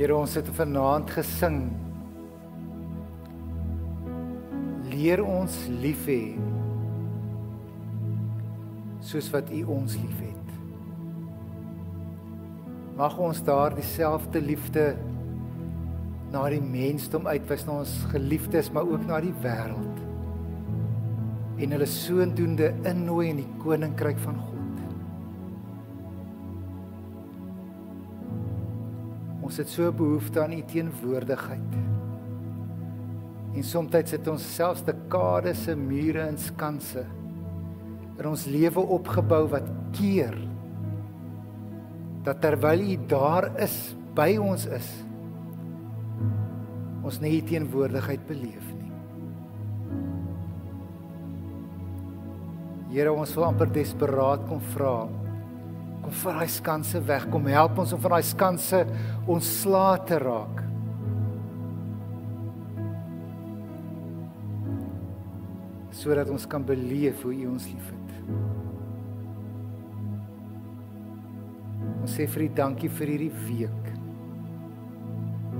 Here ons het vanaand gesing. Leer ons lief hê soos wat U ons liefhet. Mag ons daar dieselfde liefde na die mensdom uitwys na ons geliefdes, maar ook na die wêreld. En hulle soondoende innooi in die koninkryk van God. Ons het so behoefte aan u teenwoordigheid. En soms het ons selfs te kade se mure en skanse in ons lewe opgebou wat keer dat terwyl u daar is, by ons is, ons nie u teenwoordigheid beleef nie. Here, ons wil amper desperaat kom vra kom van daai skanse weg, kom help ons om van daai skanse ontslae te raak. sodat ons kan beleef hoe U ons liefhet. Ons sê vir U dankie vir hierdie week.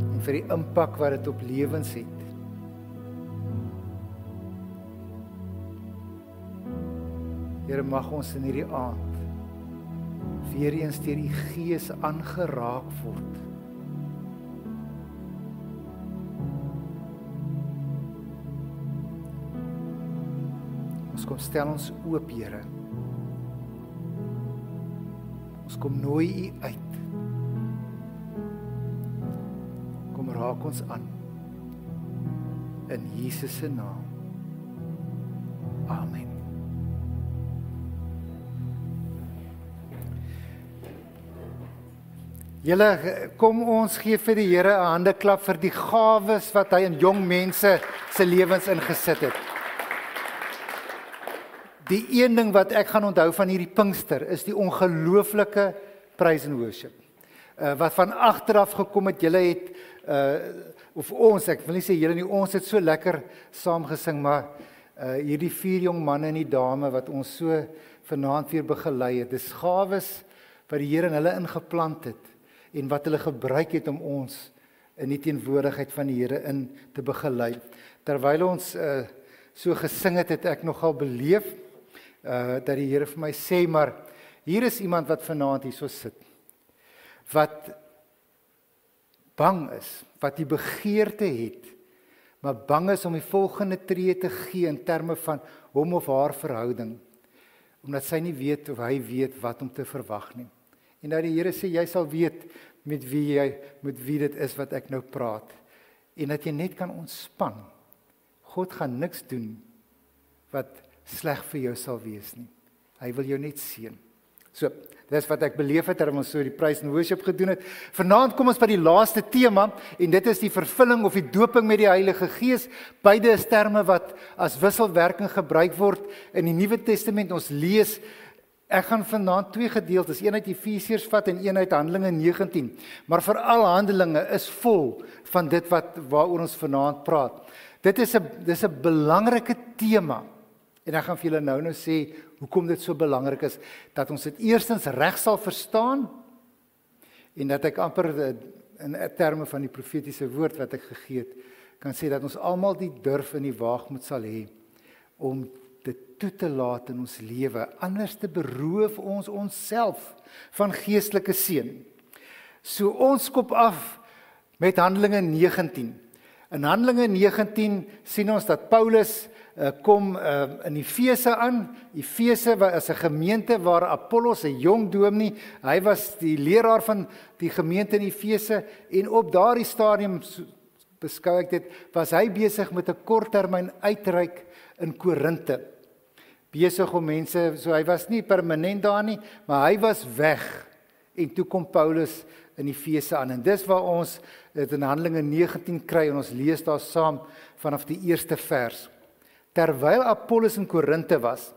En vir die impak wat dit op lewens het. Here mag ons in hierdie aand weer eens deur die Gees aangeraak word. Ons kom stel ons oop, Here. Ons kom nooi U uit. Kom raak ons aan. In Jesus se naam. Julle kom ons gee vir die Here 'n handeklap vir die gawes wat hy in jong mense se lewens ingesit het. Die een ding wat ek gaan onthou van hierdie Pinkster is die ongelooflike praise and worship. Uh wat van agteraf gekom het, julle het uh of ons, ek wil nie sê julle nie, ons het so lekker saam gesing, maar uh hierdie vier jong manne en die dame wat ons so vanaand weer begelei het, dis gawes wat die Here in hulle ingeplant het en wat hulle gebruik het om ons in die teenwoordigheid van die Here in te begelei. Terwyl ons uh so gesing het, het ek nogal beleef uh dat die Here vir my sê maar hier is iemand wat vanaand hierso sit wat bang is, wat die begeerte het, maar bang is om die volgende tree te gee in terme van hom of haar verhouding omdat sy nie weet of hy weet wat om te verwag nie. En dat die Here sê jy sal weet met wie jy met wie dit is wat ek nou praat en dat jy net kan ontspan. God gaan niks doen wat sleg vir jou sal wees nie. Hy wil jou net seën. So, dis wat ek beleef het terwyl ons so die praise and worship gedoen het. Vanaand kom ons by die laaste tema en dit is die vervulling of die doping met die Heilige Gees. Beide is terme wat as wisselwerking gebruik word in die Nuwe Testament. Ons lees Ek gaan vanaand twee gedeeltes, een uit Efesiërs vat en een uit Handelinge 19. Maar veral Handelinge is vol van dit wat waaroor ons vanaand praat. Dit is 'n dis 'n belangrike tema. En ek gaan vir julle nou nou sê hoekom dit so belangrik is dat ons dit eerstens reg sal verstaan en dat ek amper in terme van die profetiese woord wat ek gegee het kan sê dat ons almal die durf in die waagmoed sal hê om toe te laat in ons lewe. Anders te beroof ons onsself van geestelike seën. So ons kop af met Handelinge 19. In Handelinge 19 sien ons dat Paulus uh, kom uh, in Efese aan. Efese was 'n gemeente waar Apollos 'n jong dominee, hy was die leraar van die gemeente in Efese en op daardie stadium beskou ek dit was hy besig met 'n korttermyn uitreik in Korinte besig om mense so hy was nie permanent daar nie, maar hy was weg. En toe kom Paulus in Efese aan en dis waar ons dit in Handelinge 19 kry en ons lees daar saam vanaf die eerste vers. Terwyl Apollos in Korinte was,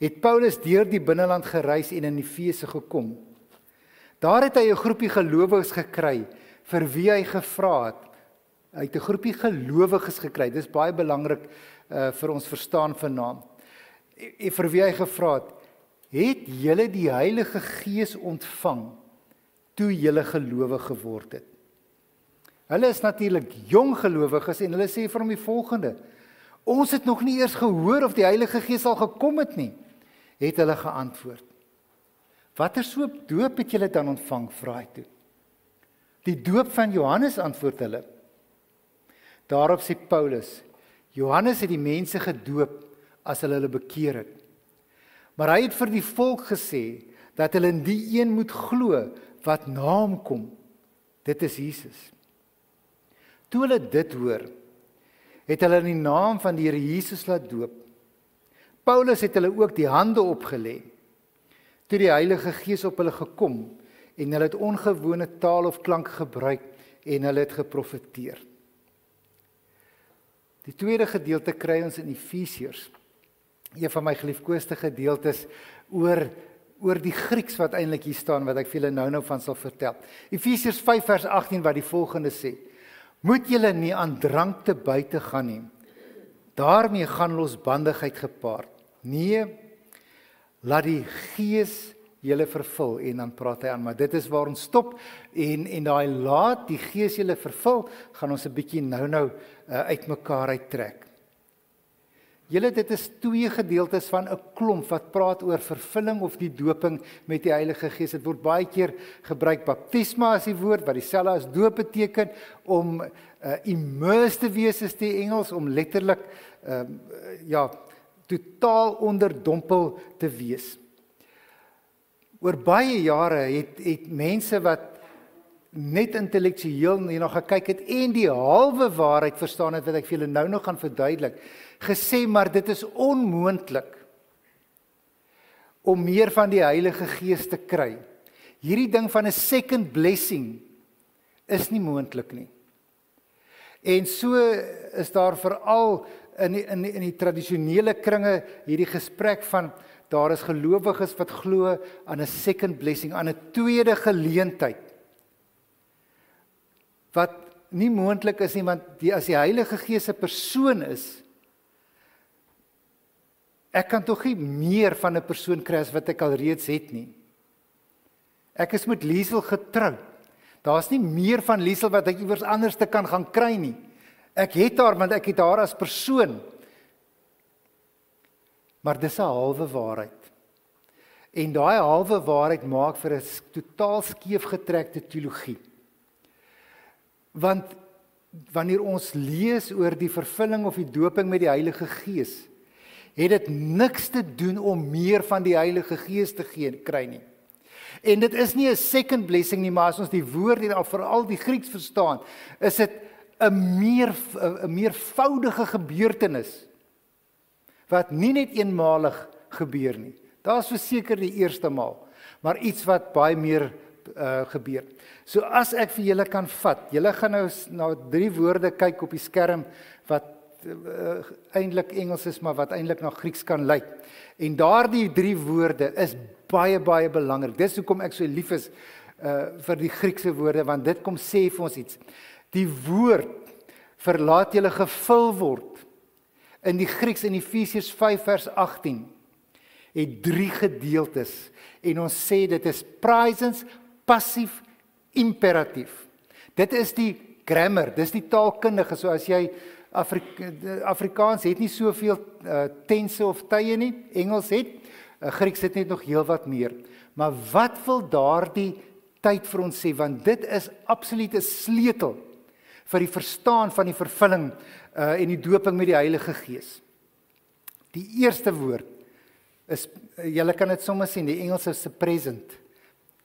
het Paulus deur die binneland gereis en in Efese gekom. Daar het hy 'n groepie gelowiges gekry vir wie hy gevra het. Hy het 'n groepie gelowiges gekry. Dis baie belangrik uh, vir ons verstaan vanaand en vir wie hy gevra het, het julle die Heilige Gees ontvang toe julle gelowig geword het? Hulle is natuurlik jong gelowiges en hulle sê vir hom die volgende: Ons het nog nie eers gehoor of die Heilige Gees al gekom het nie. Het hulle geantwoord. Watter soop doop het julle dan ontvang? vra hy toe. Die doop van Johannes antwoord hulle. Daarop sê Paulus: Johannes het die mense gedoop as hulle hulle bekeer het. Maar hy het vir die volk gesê dat hulle in die een moet glo wat na hom kom. Dit is Jesus. Toe hulle dit hoor, het hulle in die naam van die Here Jesus laat doop. Paulus het hulle ook die hande opgelê. Toe die Heilige Gees op hulle gekom en hulle het ongewone taal of klank gebruik en hulle het geprofeteer. Die tweede gedeelte kry ons in Efesiërs. Een van my geliefkoeste gedeeltes oor oor die Grieks wat eintlik hier staan wat ek vir julle nou-nou van sal vertel. Efesiërs 5 vers 18 wat die volgende sê: Moet julle nie aan drank te buite gaan nie. Daarmee gaan losbandigheid gepaard. Nee, laat die Gees julle vervul en dan praat hy aan, maar dit is waar ons stop en en daai laat die Gees julle vervul, gaan ons 'n bietjie nou-nou uh, uitmekaar uittrek. Julle dit is twee gedeeltes van 'n klomp wat praat oor vervulling of die doping met die Heilige Gees. Dit word baie keer gebruik baptisma as die woord wat dieselfde as doop beteken om uh, immersed te wees is die Engels om letterlik uh, ja totaal onderdompel te wees. Oor baie jare het het mense wat net intellektueel hier nog gekyk het en die halwe waarheid verstaan het wat ek vir julle nou nog gaan verduidelik gesê maar dit is onmoontlik om meer van die Heilige Gees te kry. Hierdie ding van 'n second blessing is nie moontlik nie. En so is daar veral in die, in die, in die tradisionele kringe hierdie gesprek van daar is gelowiges wat glo aan 'n second blessing, aan 'n tweede geleentheid. Wat nie moontlik is nie want die as die Heilige Gees 'n persoon is, Ek kan tog nie meer van 'n persoon kry as wat ek al reeds het nie. Ek is met Liesel getroud. Daar's nie meer van Liesel wat ek iewers anders te kan gaan kry nie. Ek het haar want ek het haar as persoon. Maar dis 'n halwe waarheid. En daai halwe waarheid maak vir 'n totaal skeefgetrekte teologie. Want wanneer ons lees oor die vervulling of die doping met die Heilige Gees, het dit niks te doen om meer van die Heilige Gees te gee kry nie. En dit is nie 'n second blessing nie, maar as ons die woord hier al veral die Grieks verstaan, is dit 'n meer 'n meervoudige gebeurtenis wat nie net eenmalig gebeur nie. Daar's verseker die eerste maal, maar iets wat baie meer uh, gebeur. So as ek vir julle kan vat, julle gaan nou na drie woorde kyk op die skerm wat uh, eintlik Engels is maar wat eintlik na Grieks kan lyk. En daardie drie woorde is baie baie belangrik. Dis hoekom ek so lief is uh vir die Griekse woorde want dit kom sê vir ons iets. Die woord verlaat julle gevul word in die Grieks in Efesiërs 5 vers 18 het drie gedeeltes en ons sê dit is presens passief imperatief. Dit is die grammar, dis die taalkundige. So as jy Afrika Afrikaans het nie soveel uh, tense of tye nie. Engels het, uh, Grieks het net nog heelwat meer. Maar wat wil daardie tyd vir ons sê want dit is absolute sleutel vir die verstaan van die vervulling uh en die doping met die Heilige Gees. Die eerste woord is uh, julle kan dit sommer sien, die Engels is present.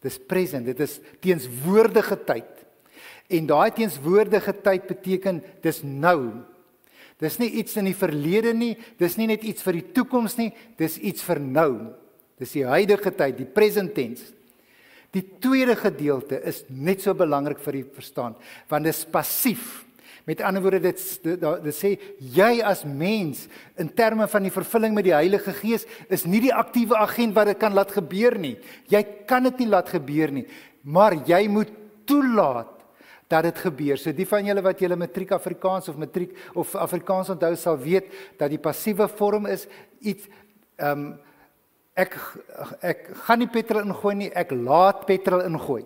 Dis present, dit is teenswoordige tyd. En daai teenswoordige tyd beteken dis nou. Dis nie iets in die verlede nie, dis nie net iets vir die toekoms nie, dis iets vir nou. Dis die huidige tyd, die present tense. Die tweede gedeelte is net so belangrik vir die verstaan, want dit is passief. Met ander woorde dit dit, dit sê jy as mens in terme van die vervulling met die Heilige Gees is nie die aktiewe agent wat dit kan laat gebeur nie. Jy kan dit nie laat gebeur nie, maar jy moet toelaat dat dit gebeur. So die van julle wat julle matriek Afrikaans of matriek of Afrikaans onthou sal weet dat die passiewe vorm is iets ehm um, ek ek gaan nie petrol ingooi nie, ek laat petrol ingooi.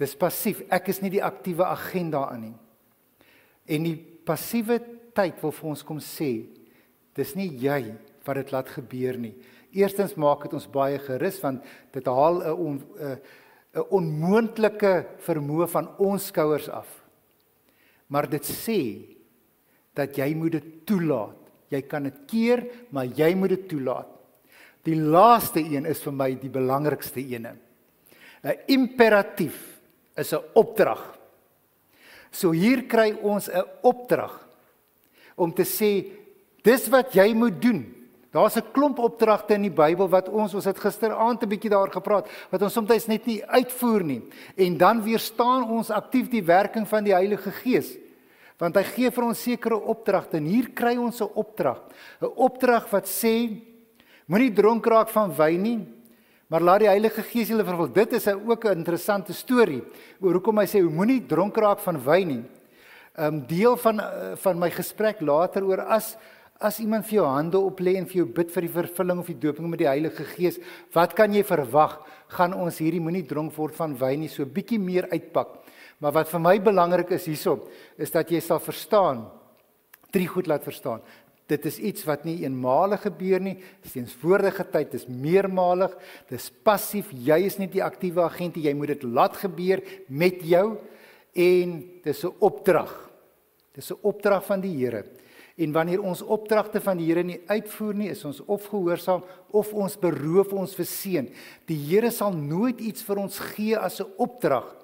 Dis passief. Ek is nie die aktiewe agent daarin nie. En die passiewe tyd wil vir ons kom sê, dis nie jy wat dit laat gebeur nie. Eerstens maak dit ons baie gerus want dit haal 'n 'n 'n onmoontlike vermoë van ons skouers af. Maar dit sê dat jy moet dit toelaat. Jy kan dit keer, maar jy moet dit toelaat. Die laaste een is vir my die belangrikste een. 'n Imperatief is 'n opdrag. So hier kry ons 'n opdrag om te sê dis wat jy moet doen. Daar's 'n klomp opdragte in die Bybel wat ons ons het gisteraand 'n bietjie daar gepraat wat ons soms net nie uitvoer nie. En dan weerstaan ons aktief die werking van die Heilige Gees. Want hy gee vir ons sekere opdragte en hier kry ons 'n opdrag. 'n Opdrag wat sê moenie dronk raak van wyn nie, maar laat die Heilige Gees julle vervul. Dit is ook 'n interessante storie oor hoekom hy sê moenie dronk raak van wyn nie. 'n um, deel van uh, van my gesprek later oor as As iemand vir jou hande oplê en vir jou bid vir die vervulling of die doping met die Heilige Gees, wat kan jy verwag? Gaan ons hierdie moenie dronk word van wyn nie, so bietjie meer uitpak. Maar wat vir my belangrik is hierop, is dat jy sal verstaan, drie goed laat verstaan. Dit is iets wat nie eenmalig gebeur nie, steeds vorige tyd is meermalig. Dis passief. Jy is nie die aktiewe agent nie. Jy moet dit laat gebeur met jou en dis 'n opdrag. Dis 'n opdrag van die Here. En wanneer ons opdragte van die Here nie uitvoer nie, is ons of gehoorsaam of ons beroof ons verseën. Die Here sal nooit iets vir ons gee as 'n opdrag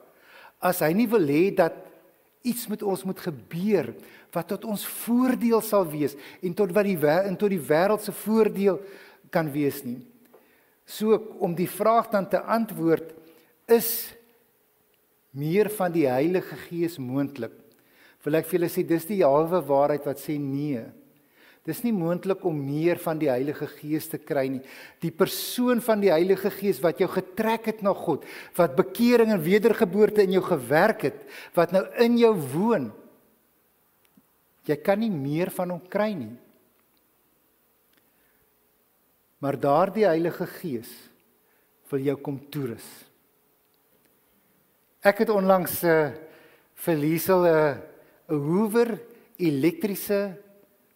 as hy nie wil hê dat iets met ons moet gebeur wat tot ons voordeel sal wees en tot wat die en tot die wêreld se voordeel kan wees nie. So om die vraag dan te antwoord is meer van die Heilige Gees moontlik wil ek vir julle sê dis die halwe waarheid wat sê nee. Dis nie moontlik om meer van die Heilige Gees te kry nie. Die persoon van die Heilige Gees wat jou getrek het na God, wat bekering en wedergeboorte in jou gewerk het, wat nou in jou woon. Jy kan nie meer van hom kry nie. Maar daardie Heilige Gees wil jou kom toerus. Ek het onlangs 'n uh, vir Liesel 'n uh, 'n Hoover elektriese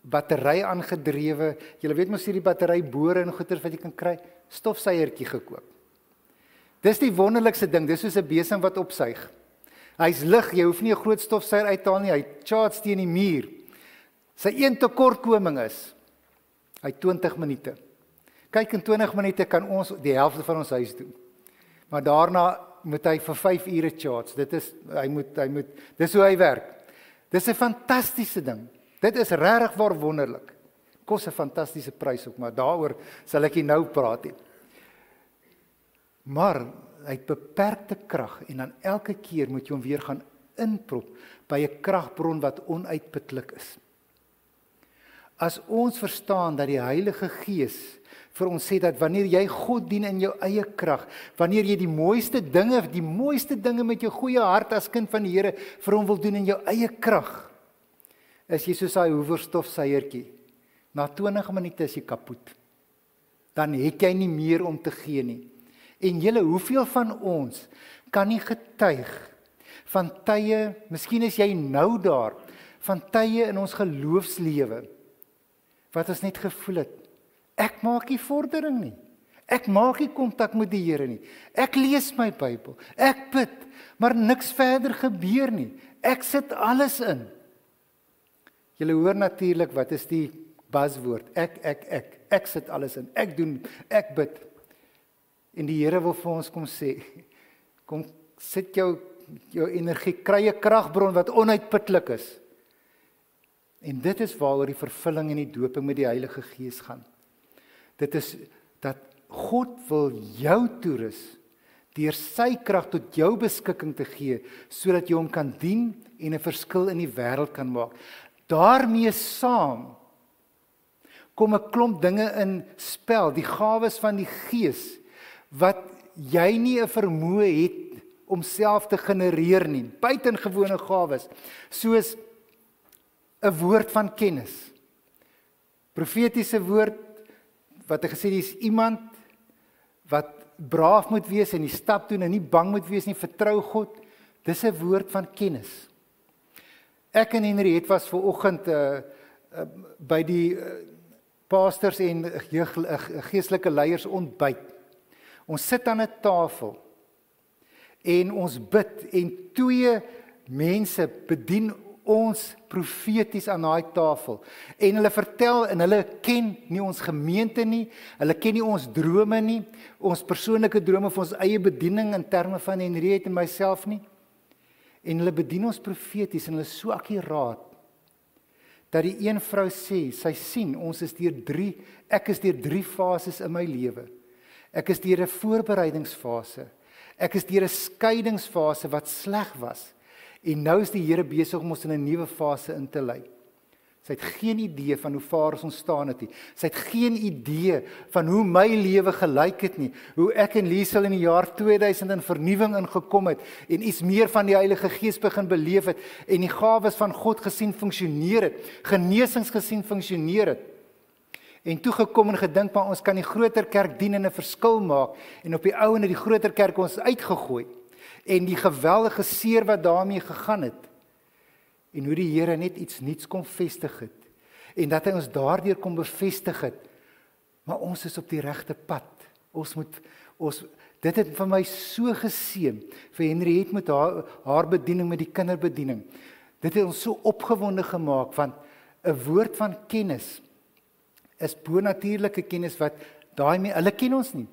battery aangedrewe. Jy weet mos hierdie battery bore en goeder wat jy kan kry, stofsuiertjie gekoop. Dis die wonderlikste ding, dis soos 'n besem wat opsuig. Hy's lig, jy hoef nie 'n groot stofsuier uit te haal nie, hy charge teen die muur. Sy een tekortkoming is hy 20 minute. Kyk in 20 minute kan ons die helfte van ons huis doen. Maar daarna moet hy vir 5 ure charge. Dit is hy moet hy moet dis hoe hy werk. Dis 'n fantastiese ding. Dit is regtig waar wonderlik. Kos 'n fantastiese prys ook, maar daaroor sal ek nie nou praat nie. Maar hy het beperkte krag en dan elke keer moet jy hom weer gaan inprop by 'n kragbron wat onuitputlik is. As ons verstaan dat die Heilige Gees vir ons sê dat wanneer jy God dien in jou eie krag, wanneer jy die mooiste dinge, die mooiste dinge met jou goeie hart as kind van die Here vir hom wil doen in jou eie krag, is jy soos daai hoeverstofsuiertjie. Na 20 minute is jy kapot. Dan het jy nie meer om te gee nie. En julle, hoeveel van ons kan nie getuig van tye, miskien is jy nou daar, van tye in ons geloofslewe wat ons net gevoel het Ek maak nie vordering nie. Ek maak nie kontak met die Here nie. Ek lees my Bybel. Ek bid, maar niks verder gebeur nie. Ek sit alles in. Jy hoor natuurlik wat is die buzzwoord? Ek ek ek. Ek sit alles in. Ek doen, ek bid. En die Here wil vir ons kom sê, kom sit jou jou energie, kry 'n kragbron wat onuitputlik is. En dit is waaroor die vervulling en die doping met die Heilige Gees gaan. Dit is dat God wil jou toerus deur sy krag tot jou beskikking te gee sodat jy hom kan dien en 'n verskil in die wêreld kan maak. daarmee saam kom 'n klomp dinge in spel, die gawes van die Gees wat jy nie 'n vermoë het om self te genereer nie. Buitengewone gawes soos 'n woord van kennis. Profetiese woord wat hy gesê dis iemand wat braaf moet wees en die stap doen en nie bang moet wees nie, vertrou God. Dis 'n woord van kennis. Ek en Henriet was ver oggend uh, uh by die uh, pastors en jeug uh, geestelike leiers ontbyt. Ons sit aan 'n tafel en ons bid en twee mense bedien ons profeties aan daai tafel. En hulle vertel en hulle ken nie ons gemeente nie hulle ken nie ons drome nie ons persoonlike drome vir ons eie bediening in terme van Henriette en myself nie. En hulle bedien ons profeties en hulle is so akkuraat dat die een vrou sê sy sien ons is deur 3 ek is deur 3 fases in my lewe. Ek is deur 'n voorbereidingsfase. Ek is deur 'n skeidingsfase wat sleg was En nou is die Here besig om ons in 'n nuwe fase in te lei. Sy het geen idee van hoe vaar ons staan het nie. Sy het geen idee van hoe my lewe gelyk het nie. Hoe ek en Liesel in die jaar 2000 in vernuwing ingekom het en iets meer van die Heilige Gees begin beleef het en die gawes van God gesien funksioneer het, genesings gesien funksioneer het. En toe gekom en gedink maar ons kan die groter kerk dien en 'n verskil maak en op die ou en die groter kerk ons uitgegooi en die geweldige seer wat daarmee gegaan het en hoe die Here net iets nuuts kom vestig het en dat hy ons daardeur kom bevestig het maar ons is op die regte pad. Ons moet ons dit het vir my so geseën vir Henriet met haar haar bediening met die kinderbediening. Dit het ons so opgewonde gemaak want 'n woord van kennis is bonatuurlike kennis wat daai hulle ken ons nie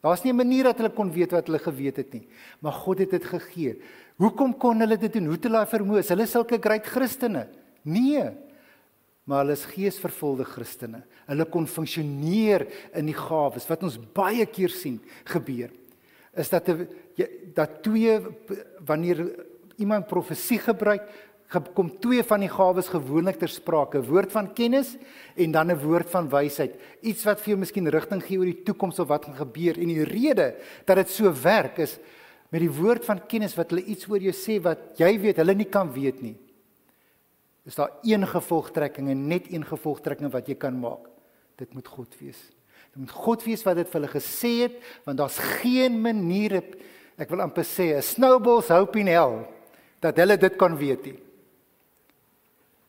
Daar's nie 'n manier dat hulle kon weet wat hulle geweet het nie, maar God het dit gegee. Hoekom kon hulle dit doen? Hoe het hulle vermoë? Hulle is sulke groot Christene. Nee. Maar hulle is geesvervulde Christene. Hulle kon funksioneer in die gawes wat ons baie keer sien gebeur. Is dat dat twee wanneer iemand profesie gebruik, kom twee van die gawes gewoonlik ter sprake, 'n woord van kennis en dan 'n woord van wysheid. Iets wat vir jou miskien rigting gee oor die toekoms of wat gaan gebeur. En die rede dat dit so werk is met die woord van kennis wat hulle iets oor jou sê wat jy weet hulle nie kan weet nie. Is daar een gevolgtrekking en net een gevolgtrekking wat jy kan maak. Dit moet God wees. Dit moet God wees wat dit vir hulle gesê het want daar's geen manier ek wil amper sê 'n snowball's hope in hell dat hulle dit kan weet nie.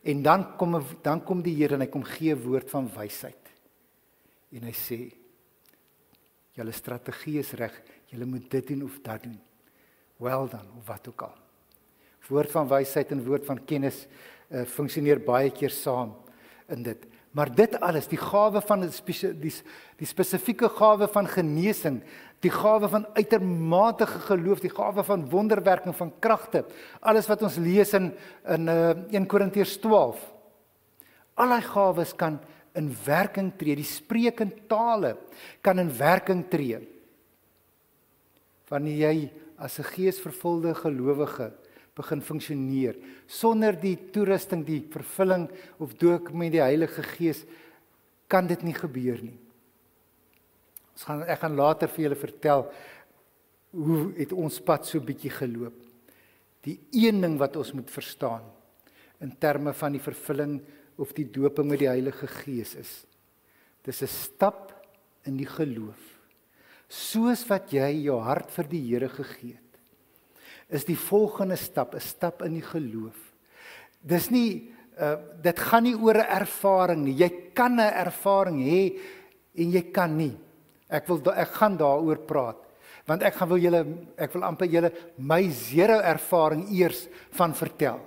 En dan kom dan kom die Here en hy kom gee woord van wysheid. En hy sê: "Julle strategie is reg. Julle moet dit doen of dat doen. Wel dan, of wat ook al." Woord van wysheid en woord van kennis uh, funksioneer baie keer saam in dit. Maar dit alles, die gawe van die die, die spesifieke gawe van genesing, die gawe van uitermate geloof, die gawe van wonderwerking van kragte, alles wat ons lees in in uh, 1 Korintiërs 12. Al daai gawes kan in werking tree, die spreekende tale kan in werking tree. Wanneer jy as 'n geesvervulde gelowige begin funksioneer sonder die toerusting die vervulling of dook met die Heilige Gees kan dit nie gebeur nie. Ons gaan ek gaan later vir julle vertel hoe het ons pad so bietjie geloop. Die een ding wat ons moet verstaan in terme van die vervulling of die doping met die Heilige Gees is dis 'n stap in die geloof. Soos wat jy jou hart vir die Here gegee het is die volgende stap 'n stap in die geloof. Dis nie uh, dit gaan nie oor 'n ervaring nie. Jy kan 'n ervaring hê en jy kan nie. Ek wil ek gaan daaroor praat. Want ek gaan wil julle ek wil amper julle my zero ervaring eers van vertel.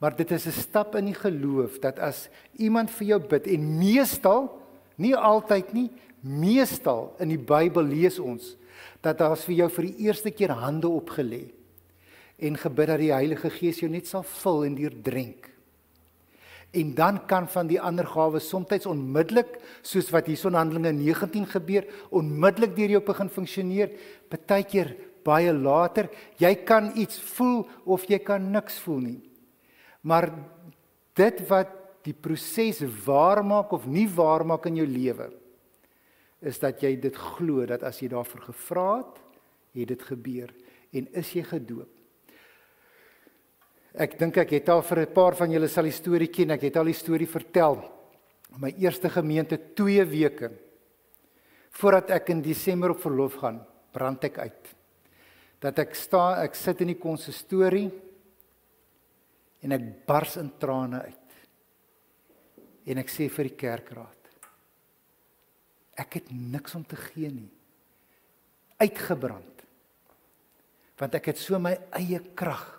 Maar dit is 'n stap in die geloof dat as iemand vir jou bid en meestal nie altyd nie, meestal in die Bybel lees ons dat daar's vir jou vir die eerste keer hande opgelê en gebid dat die Heilige Gees jou net sal vul en deurdrink. En dan kan van die ander gawes soms onmiddellik soos wat hier so in Handelinge 19 gebeur, onmiddellik deur jou begin funksioneer, partykeer baie later. Jy kan iets voel of jy kan niks voel nie. Maar dit wat die proses waar maak of nie waar maak in jou lewe is dat jy dit glo dat as jy daarvoor gevra het, het dit gebeur en is jy gedoop. Ek dink ek het al vir 'n paar van julle sal die storie ken. Ek het al die storie vertel. My eerste gemeente 2 weke voordat ek in Desember op verlof gaan, brand ek uit. Dat ek staan, ek sit in die konsistorie en ek bars in trane uit. En ek sê vir die kerkraad: Ek het niks om te gee nie. Uitgebrand. Want ek het so my eie krag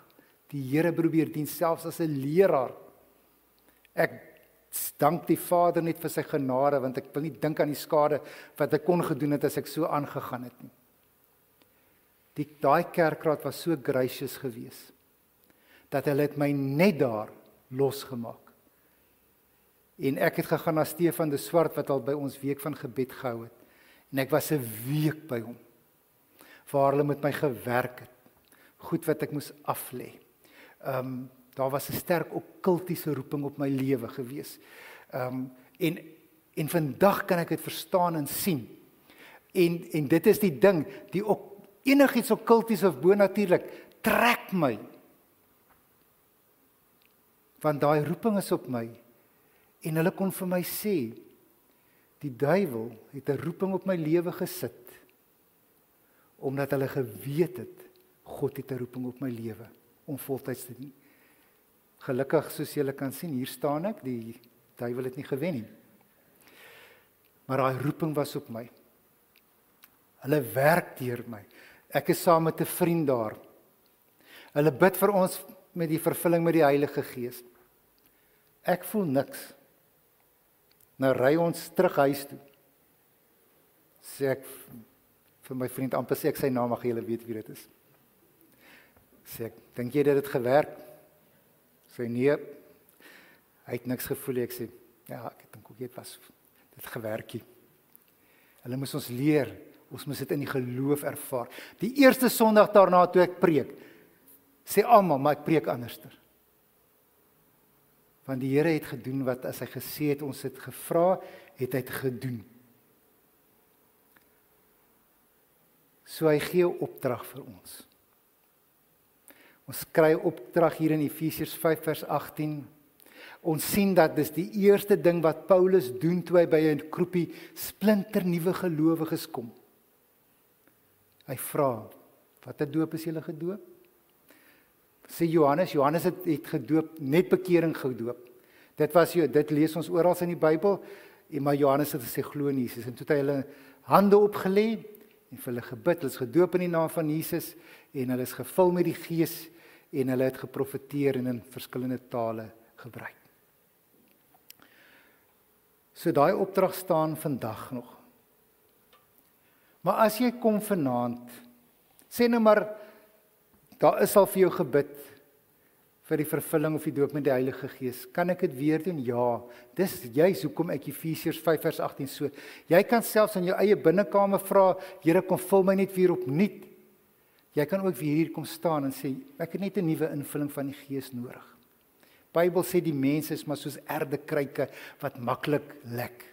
die Here probeer dien selfs as 'n leraar. Ek dank die Vader net vir sy genade want ek wil nie dink aan die skade wat ek kon gedoen het as ek so aangegaan het nie. Die daai kerkraad was so gracious geweest dat hulle het my net daar losgemaak. En ek het gegaan na Stefan de Swart wat al by ons week van gebed gehou het. En ek was 'n week by hom. Waar hulle met my gewerk het. Goed wat ek moes aflê. Ehm um, daar was 'n sterk okkultiese roeping op my lewe gewees. Ehm um, en en vandag kan ek dit verstaan en sien. En en dit is die ding, die ok, enigiets okkulties of bonatuurlik trek my want daai roeping is op my en hulle kon vir my sê die duiwel het 'n roeping op my lewe gesit omdat hulle geweet het God het 'n roeping op my lewe om voltyds te dien. Gelukkig soos julle kan sien, hier staan ek, die duiwel het nie gewen nie. Maar daai roeping was op my. Hulle werk deur my. Ek is saam met 'n vriend daar. Hulle bid vir ons met die vervulling met die Heilige Gees. Ek voel niks. Nou ry ons terug huis toe. Sê ek vir my vriend amper sê ek sy naam, maar jy weet wie dit is. Sê ek, dink jy dit het gewerk? Sê nee. Hy het niks gevoel ek sê. Ja, ek dink ook dit was dit gewerkie. Hulle moes ons leer, ons moet dit in die geloof ervaar. Die eerste Sondag daarna toe ek preek, sê almal, maar ek preek anderster. Want die Here het gedoen wat as hy gesê het ons het gevra, het hy dit gedoen. So hy gee opdrag vir ons. Ons kry opdrag hier in Efesiërs 5 vers 18. Ons sien dat dis die eerste ding wat Paulus doen toe hy by 'n groepie splinter nuwe gelowiges kom. Hy vra: "Watter doop is julle gedoop?" sê Johannes, Johannes het, het gedoop, net bekering gedoop. Dit was jy, dit lees ons oral in die Bybel. En maar Johannes het gesê glo in Jesus en toe het hy hulle hande opgelê en vir hulle gebid. Hulle is gedoop in die naam van Jesus en hulle is gevul met die Gees en hulle het geprofeteer en in verskillende tale gebruik. So daai opdrag staan vandag nog. Maar as jy kom vanaand, sê nou maar Daar is al vir jou gebid vir die vervulling of die doop met die Heilige Gees. Kan ek dit weer doen? Ja. Dis juis hoekom ek Efesiërs 5 vers 18 so. Jy kan selfs in jou eie binnekamer vra, Here kom vul my net weer opnuut. Jy kan ook weer hier kom staan en sê ek het net 'n nuwe invulling van die Gees nodig. Bybel sê die mense is maar soos erdekruike wat maklik lek.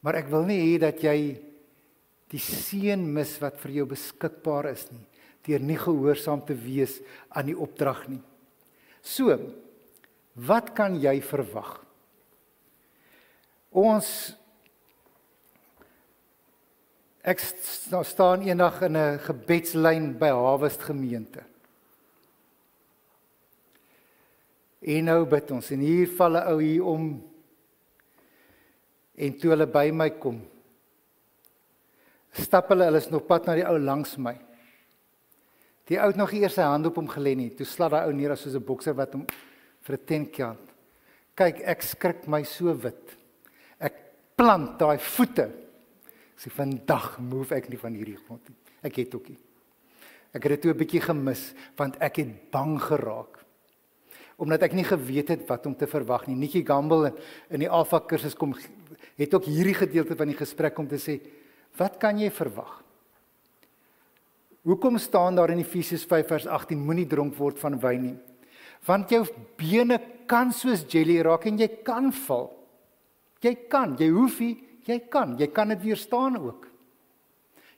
Maar ek wil nie hê dat jy die seën mis wat vir jou beskikbaar is nie deur nie gehoorsaam te wees aan die opdrag nie. So, wat kan jy verwag? Ons ek staan eendag in 'n gebedslyn by Harvest gemeente. En nou bid ons en hier val 'n ou hier om en toe hulle by my kom stap hulle hulle is nog pad na die ou langs my Die ou het nog eers sy hand op hom gelê nie. Toe slat daai ou neer as soos 'n bokser wat hom vir 'n tenkant. Kyk, ek skrik my so wit. Ek plant daai voete. Sê vandag move ek nie van hierdie grond nie. Ek het ookie. Ek het dit toe 'n bietjie gemis want ek het bang geraak. Omdat ek nie geweet het wat om te verwag nie. Nikki Gamble in die Alpha kursus kom het ook hierdie gedeelte van die gesprek om te sê, "Wat kan jy verwag?" Hoekom staan daar in Efesiërs 5 vers 18 moenie dronk word van wyn nie? Want jou bene kan soos jelly raak en jy kan val. Jy kan, jy hoef nie, jy kan, jy kan dit weerstaan ook.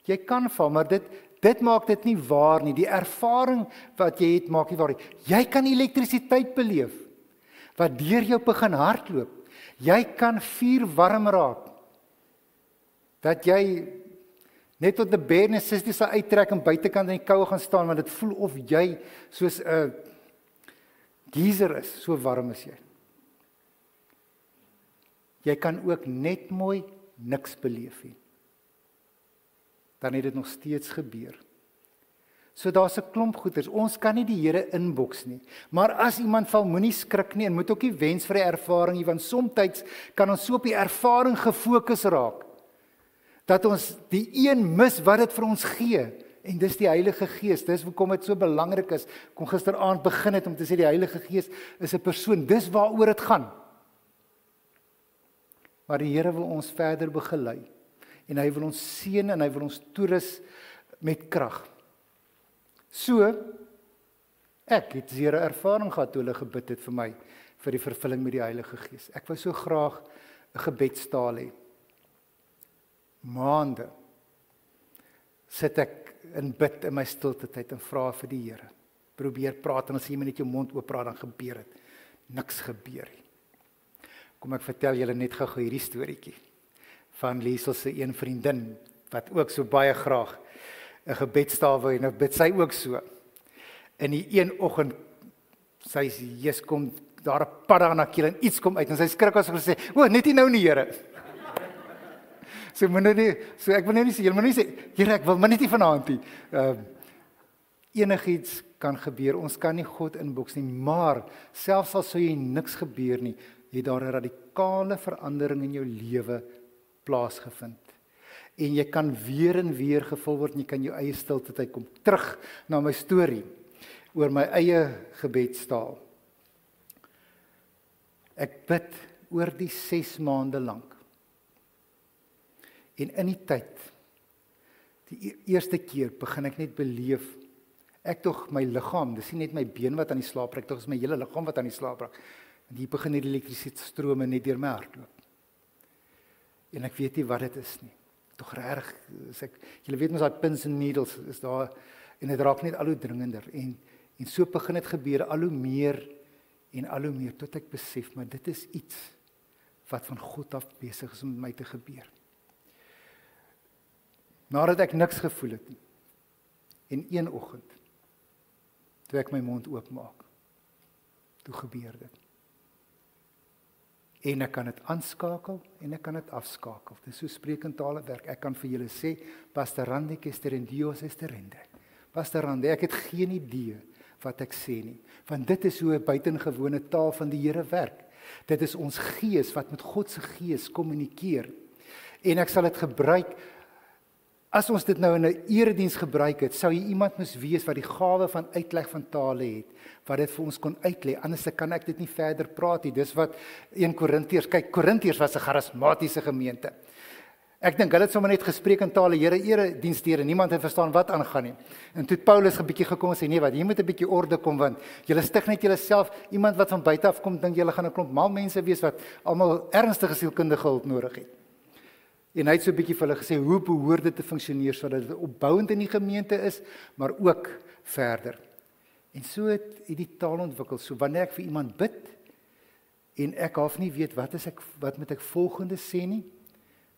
Jy kan val, maar dit dit maak dit nie waar nie. Die ervaring wat jy het maak nie waar nie. Jy kan elektrisiteit beleef wat deur jou begin hardloop. Jy kan vuur warm raak. Dat jy net tot 'n bare necessities sal uittrek en buitekant in die koue gaan staan want dit voel of jy soos 'n geyser is, so warm is jy. Jy kan ook net mooi niks beleef nie. Dan het dit nog steeds gebeur. So daar's 'n klomp goeters. Ons kan nie die Here inboks nie. Maar as iemand val, moenie skrik nie en moet ook nie wens vir 'n ervaring nie, want soms kan ons so op die ervaring gefokus raak dat ons die een mis wat dit vir ons gee en dis die Heilige Gees. Dis hoekom dit so belangrik is. Kom gisteraand begin het om te sê die Heilige Gees is 'n persoon. Dis waaroor dit gaan. Maar die Here wil ons verder begelei en hy wil ons seën en hy wil ons toerus met krag. So ek het seere ervaring gehad toe hulle gebid het vir my vir die vervulling met die Heilige Gees. Ek wou so graag 'n gebedstaal hê. Maande sit ek in bid in my stilte tyd en vra vir die Here. Probeer praat en as jy net jou mond oop praat dan gebeur dit. Niks gebeur nie. Kom ek vertel julle net gou-gou hierdie storieetjie van Liesel se een vriendin wat ook so baie graag 'n gebedstawe en nou bid sy ook so. In die een oggend sy sê Jesus kom daar 'n pad aan haar keel en iets kom uit en sy skrik as sy sê, "O, net nie nou nie, Here." so moet nou nie so ek wil nou nie sê jy moet nie sê, "Here, ek wil maar net nie vanaand nie." Ehm uh, enigiets kan gebeur. Ons kan nie God inboks nie, maar selfs al sou jy niks gebeur nie, het daar 'n radikale verandering in jou lewe plaasgevind en jy kan weer en weer gevul word en jy kan jou eie stilte tyd kom terug na my storie oor my eie gebedstaal. Ek bid oor die 6 maande lank. En in die tyd die e-, eerste keer begin ek net beleef ek tog my liggaam, dis nie net my been wat aan die slaap raak, tog is my hele liggaam wat aan die slaap raak. En hier begin hierdie elektrisiteitsstrome net deur my hart loop. En ek weet nie wat dit is nie tog reg as ek julle weet mos daai pins and needles is daar en dit raak net al hoe dringender en en so begin dit gebeur al hoe meer en al hoe meer tot ek besef maar dit is iets wat van God af besig is om met my te gebeur. Nadat ek niks gevoel het nie. En een oggend toe ek my mond oopmaak, toe gebeur dit en ek kan dit aanskakel en ek kan dit afskakel. Dit is so spreekentale werk. Ek kan vir julle sê, pastorande kesterendios esterende. Pastorande, ek het geen idee wat ek sê nie, want dit is hoe 'n buitengewone taal van die Here werk. Dit is ons gees wat met God se gees kommunikeer. En ek sal dit gebruik As ons dit nou in 'n erediens gebruik het, sou jy iemand moes wees wat die gawe van uitleg van tale het, wat dit vir ons kon uitlê. Anders kan ek dit nie verder praat nie. Dis wat 1 Korintiërs, kyk, Korintiërs was 'n charismatiese gemeente. Ek dink hulle het sommer net gespreek in tale, Here, erediens deur en niemand het verstaan wat aangaan nie. En toe Paulus 'n bietjie gekom en sê, "Nee, wat, hier moet 'n bietjie orde kom want julle stig net julleself. Iemand wat van buite af kom, dink julle gaan 'n klomp mal mense wees wat almal ernstige sielkundige hulp nodig het." En hy het so 'n bietjie vir hulle gesê hoe behoort dit te funksioneer sodat dit opbouend in die gemeente is, maar ook verder. En so het hierdie taal ontwikkel. So wanneer ek vir iemand bid en ek half nie weet wat is ek wat moet ek volgende sê nie,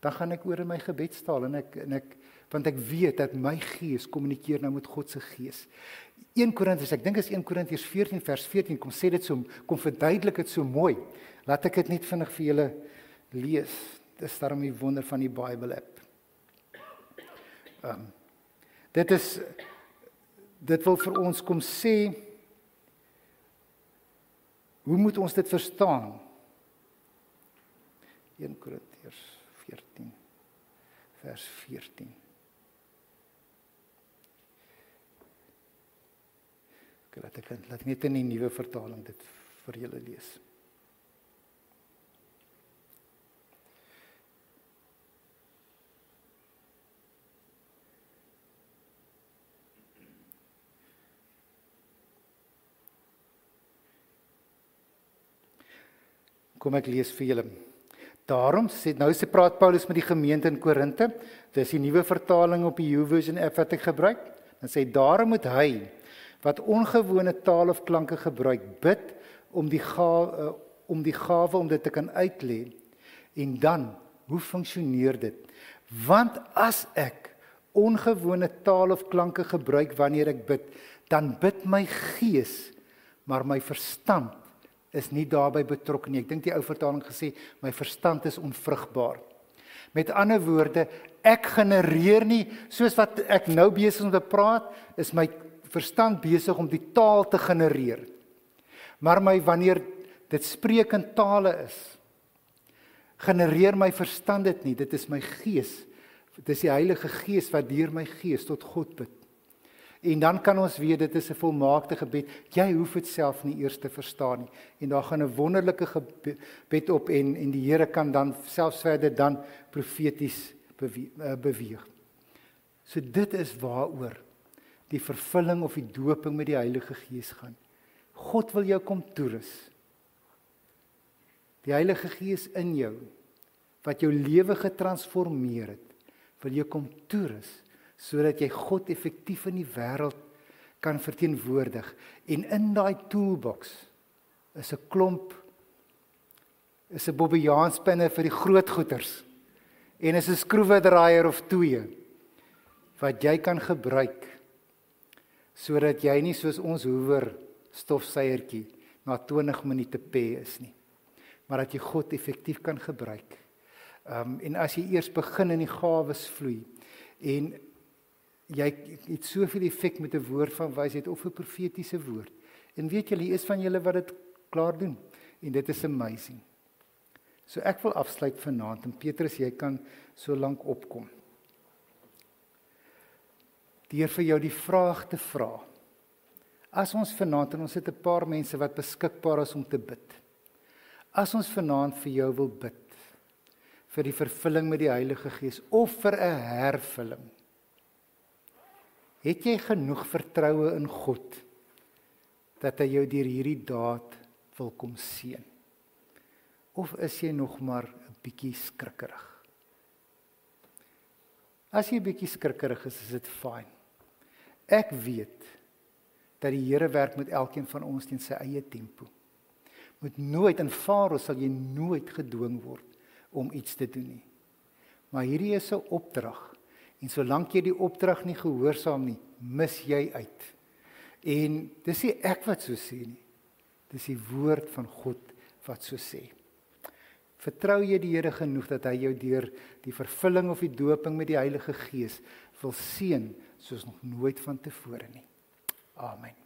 dan gaan ek oor in my gebedstaal en ek en ek want ek weet dat my gees kommunikeer nou met God se gees. 1 Korintiërs, ek dink is 1 Korintiërs 14 vers 14 kom sê dit so kom verduidelik dit so mooi. Laat ek dit net vinnig vir julle lees dis daarom die wonder van die Bible app. Ehm um, dit is dit wil vir ons kom sê hoe moet ons dit verstaan? 1 Korintiërs 14 vers 14. Ek laat ek laat net in die nuwe vertaling dit vir julle lees. Kom ek lees vir julle. Daarom sê nou sê praat Paulus met die gemeente in Korinte. Dis die nuwe vertaling op die YouVersion app wat ek gebruik. Dan sê daarom moet hy wat ongewone taal of klanke gebruik bid om die gawe uh, om die gawe om dit te kan uitlê. En dan, hoe funksioneer dit? Want as ek ongewone taal of klanke gebruik wanneer ek bid, dan bid my gees, maar my verstand is nie daarbey betrokke nie. Ek dink die ou vertaling gesê my verstand is onvrugbaar. Met ander woorde, ek genereer nie soos wat ek nou besig om te praat, is my verstand besig om die taal te genereer. Maar my wanneer dit sprekend tale is, genereer my verstand dit nie, dit is my gees. Dit is die Heilige Gees wat deur my gees tot God bid. En dan kan ons weet dit is 'n volmaakte gebed. Jy hoef dit self nie eers te verstaan nie. En daar gaan 'n wonderlike gebed op en en die Here kan dan selfs verder dan profeties eh, beweeg. So dit is waaroor die vervulling of die doping met die Heilige Gees gaan. God wil jou kom toerus. Die Heilige Gees in jou wat jou lewe getransformeer het, wil jou kom toerus sodat jy God effektief in die wêreld kan verteenwoordig. En in daai toolbox is 'n klomp is 'n bobbejaanspanne vir die groot goeters. En is 'n skroewedraaier of twee wat jy kan gebruik sodat jy nie soos ons hoewer stofsuiertjie na 20 minute pê is nie. Maar dat jy God effektief kan gebruik. Ehm um, en as jy eers begin in die gawes vloei en jy het soveel effek met 'n woord van wysheid of 'n profetiese woord. En weet julle, is van julle wat dit klaar doen en dit is amazing. So ek wil afsluit vanaand en Petrus, jy kan so lank opkom. Deur vir jou die vraag te vra. As ons vanaand en ons het 'n paar mense wat beskikbaar is om te bid. As ons vanaand vir jou wil bid vir die vervulling met die Heilige Gees of vir 'n hervulling Het jy genoeg vertroue in God dat hy jou deur hierdie daad wil kom seën? Of is jy nog maar 'n bietjie skrikkerig? As jy 'n bietjie skrikkerig is, is dit fyn. Ek weet dat die Here werk met elkeen van ons teen sy eie tempo. Moet nooit in Farao sal jy nooit gedwing word om iets te doen nie. Maar hierdie is 'n opdrag En solank jy die opdrag nie gehoorsaam nie, mis jy uit. En dis nie ek wat so sê nie. Dis die woord van God wat so sê. Vertrou jy die Here genoeg dat hy jou deur die vervulling of die doping met die Heilige Gees wil seën soos nog nooit vantevore nie. Amen.